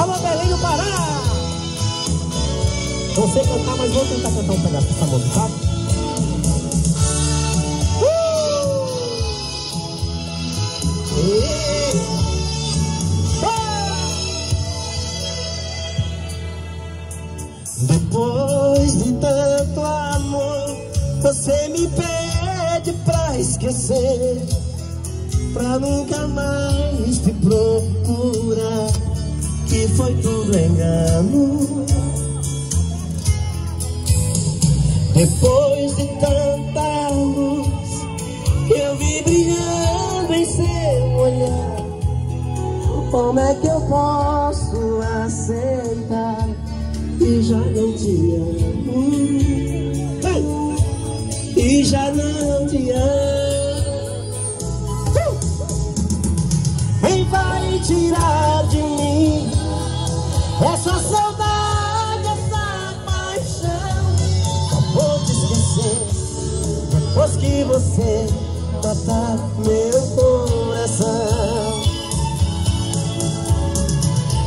Alô, Belém do Pará! Não sei cantar, mas vou tentar cantar um pedaço dessa música, tá? Depois de tanto amor, você me pede pra esquecer, pra nunca mais te procurar, foi tudo engano. Depois de tanta luz eu vi brilhando em seu olhar, como é que eu posso aceitar e já não te amo? E já não te amo. Você matar meu coração.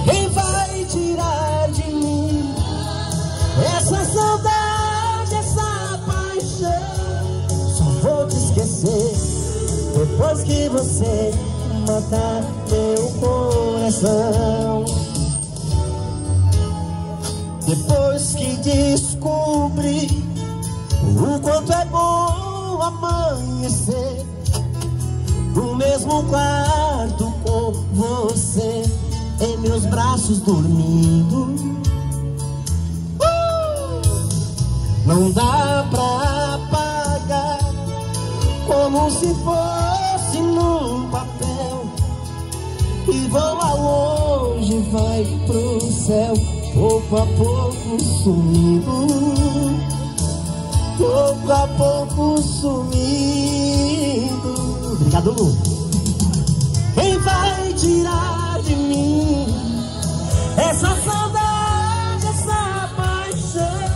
Quem vai tirar de mim essa saudade, essa paixão? Só vou te esquecer depois que você matar meu coração. Depois que descobri o quanto é bom amanhecer no mesmo quarto com você em meus braços dormindo. Uh! Não dá pra apagar como se fosse num papel e voa longe, vai pro céu, pouco a pouco sumindo pouco a pouco Quem vai tirar de mim essa saudade, essa paixão?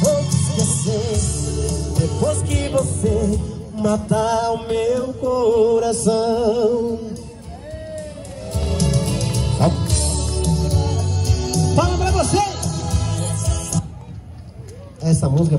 Vou esquecer depois que você matar o meu coração. Fala pra você! Essa música é